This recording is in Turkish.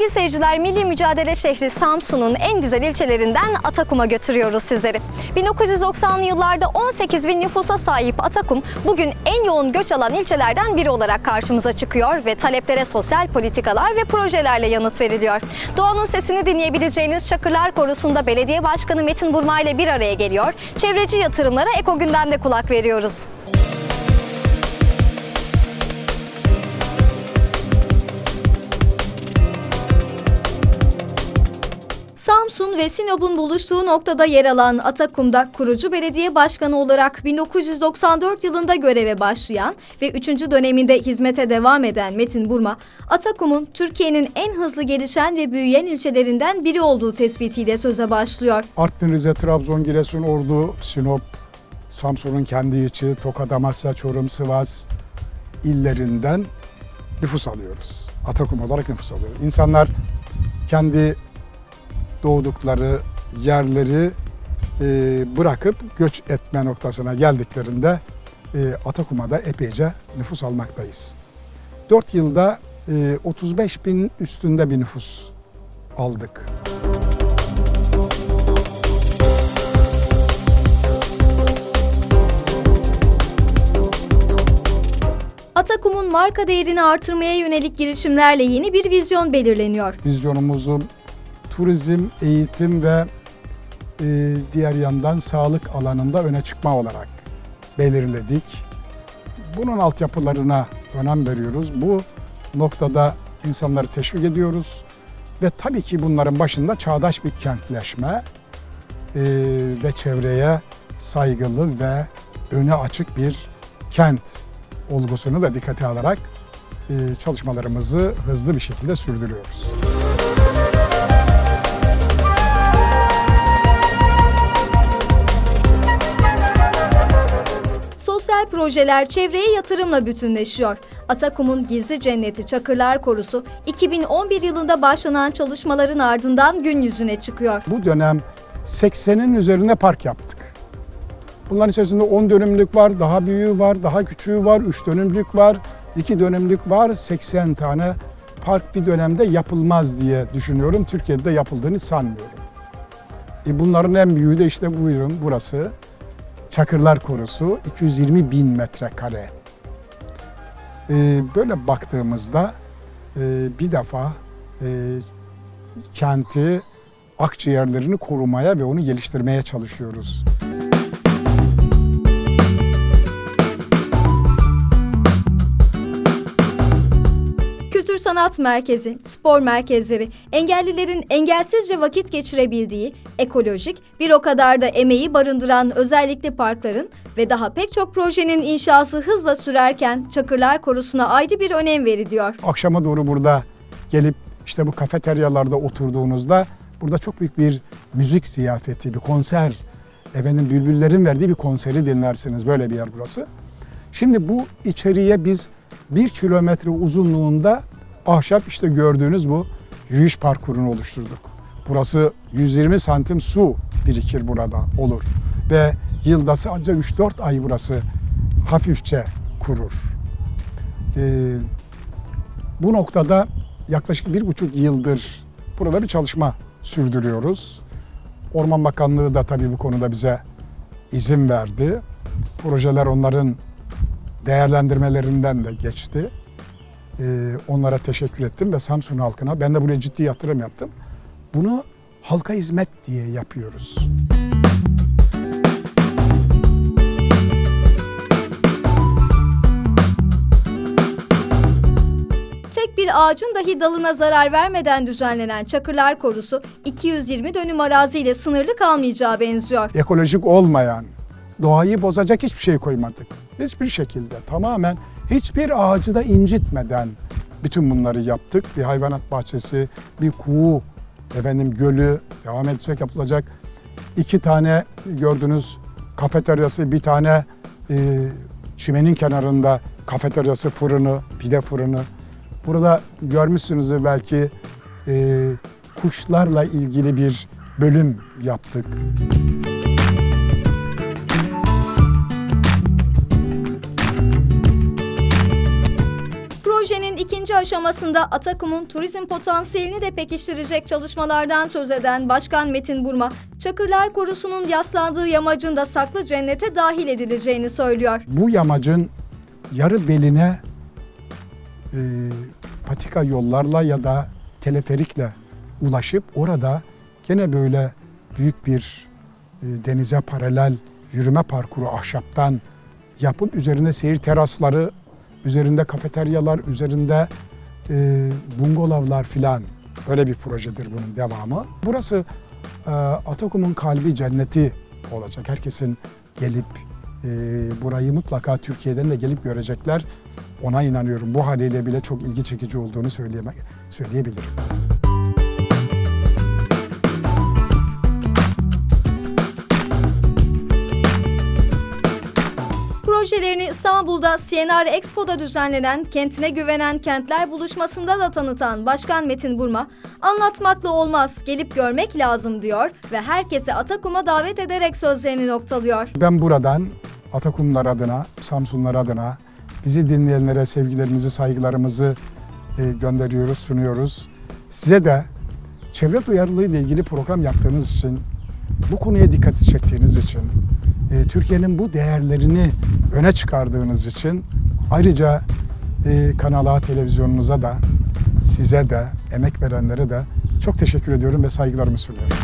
Sevgili seyirciler, milli mücadele şehri Samsun'un en güzel ilçelerinden Atakum'a götürüyoruz sizleri. 1990'lı yıllarda 18 bin nüfusa sahip Atakum, bugün en yoğun göç alan ilçelerden biri olarak karşımıza çıkıyor ve taleplere sosyal politikalar ve projelerle yanıt veriliyor. Doğanın sesini dinleyebileceğiniz Çakırlar Korusu'nda belediye başkanı Metin Burma ile bir araya geliyor. Çevreci yatırımlara Eko Gündem'de kulak veriyoruz. Samsun ve Sinop'un buluştuğu noktada yer alan Atakum'da kurucu belediye başkanı olarak 1994 yılında göreve başlayan ve 3. döneminde hizmete devam eden Metin Burma, Atakum'un Türkiye'nin en hızlı gelişen ve büyüyen ilçelerinden biri olduğu tespitiyle söze başlıyor. Artvin, Rize, Trabzon, Giresun, Ordu, Sinop, Samsun'un kendi içi, Tokat, Amasya, Çorum, Sivas illerinden nüfus alıyoruz. Atakum olarak nüfus alıyoruz. İnsanlar kendi doğdukları yerleri e, bırakıp göç etme noktasına geldiklerinde e, Atakum'a da epeyce nüfus almaktayız. 4 yılda e, 35 bin üstünde bir nüfus aldık. Atakum'un marka değerini artırmaya yönelik girişimlerle yeni bir vizyon belirleniyor. Vizyonumuzu turizm, eğitim ve e, diğer yandan sağlık alanında öne çıkma olarak belirledik. Bunun altyapılarına önem veriyoruz. Bu noktada insanları teşvik ediyoruz. Ve tabii ki bunların başında çağdaş bir kentleşme e, ve çevreye saygılı ve öne açık bir kent olgusunu da dikkate alarak e, çalışmalarımızı hızlı bir şekilde sürdürüyoruz. Projeler çevreye yatırımla bütünleşiyor. Atakum'un gizli cenneti Çakırlar Korusu 2011 yılında başlanan çalışmaların ardından gün yüzüne çıkıyor. Bu dönem 80'in üzerinde park yaptık. Bunların içerisinde 10 dönümlük var, daha büyüğü var, daha küçüğü var, 3 dönümlük var, 2 dönümlük var, 80 tane park bir dönemde yapılmaz diye düşünüyorum. Türkiye'de de yapıldığını sanmıyorum. E bunların en büyüğü de işte buyurun burası. Çakırlar Korusu 220 bin metrekare. Ee, böyle baktığımızda e, bir defa e, kenti, akciğerlerini korumaya ve onu geliştirmeye çalışıyoruz. Sanat merkezi, spor merkezleri, engellilerin engelsizce vakit geçirebildiği, ekolojik, bir o kadar da emeği barındıran özellikle parkların ve daha pek çok projenin inşası hızla sürerken Çakırlar Korusu'na ayrı bir önem veriliyor. Akşama doğru burada gelip işte bu kafeteryalarda oturduğunuzda burada çok büyük bir müzik ziyafeti, bir konser, efendim bülbüllerin verdiği bir konseri dinlersiniz. Böyle bir yer burası. Şimdi bu içeriye biz bir kilometre uzunluğunda ahşap işte gördüğünüz bu yürüyüş parkurunu oluşturduk. Burası 120 santim su birikir burada olur. Ve yılda sadece 3-4 ay burası hafifçe kurur. Ee, bu noktada yaklaşık bir buçuk yıldır burada bir çalışma sürdürüyoruz. Orman Bakanlığı da tabii bu konuda bize izin verdi. Projeler onların değerlendirmelerinden de geçti. Ee, onlara teşekkür ettim ve Samsun halkına, ben de buraya ciddi yatırım yaptım. Bunu halka hizmet diye yapıyoruz. Tek bir ağacın dahi dalına zarar vermeden düzenlenen Çakırlar Korusu 220 dönüm araziyle sınırlı kalmayacağı benziyor. Ekolojik olmayan, doğayı bozacak hiçbir şey koymadık. Hiçbir şekilde tamamen hiçbir ağacı da incitmeden bütün bunları yaptık. Bir hayvanat bahçesi, bir kuğu, efendim gölü devam edecek yapılacak. İki tane gördünüz kafeteryası, bir tane e, çimenin kenarında kafeteryası, fırını, pide fırını. Burada görmüşsünüzdür belki e, kuşlarla ilgili bir bölüm yaptık. Projenin ikinci aşamasında Atakum'un turizm potansiyelini de pekiştirecek çalışmalardan söz eden Başkan Metin Burma, Çakırlar Korusu'nun yaslandığı yamacın da saklı cennete dahil edileceğini söylüyor. Bu yamacın yarı beline e, patika yollarla ya da teleferikle ulaşıp orada gene böyle büyük bir e, denize paralel yürüme parkuru ahşaptan yapıp üzerinde seyir terasları, üzerinde kafeteryalar, üzerinde e, bungalovlar filan böyle bir projedir bunun devamı. Burası e, Atakum'un kalbi cenneti olacak. Herkesin gelip e, burayı mutlaka Türkiye'den de gelip görecekler. Ona inanıyorum. Bu haliyle bile çok ilgi çekici olduğunu söyleyebilirim. Projelerini İstanbul'da CNR Expo'da düzenlenen Kentine Güvenen Kentler buluşmasında da tanıtan Başkan Metin Burma, anlatmakla olmaz, gelip görmek lazım diyor ve herkesi Atakum'a davet ederek sözlerini noktalıyor. Ben buradan Atakumlar adına, Samsunlar adına bizi dinleyenlere sevgilerimizi, saygılarımızı e, gönderiyoruz, sunuyoruz. Size de çevre duyarlılığı ile ilgili program yaptığınız için, bu konuya dikkat çektiğiniz için, e, Türkiye'nin bu değerlerini öne çıkardığınız için ayrıca e, kanala, televizyonunuza da size de, emek verenlere de çok teşekkür ediyorum ve saygılarımı sunuyorum.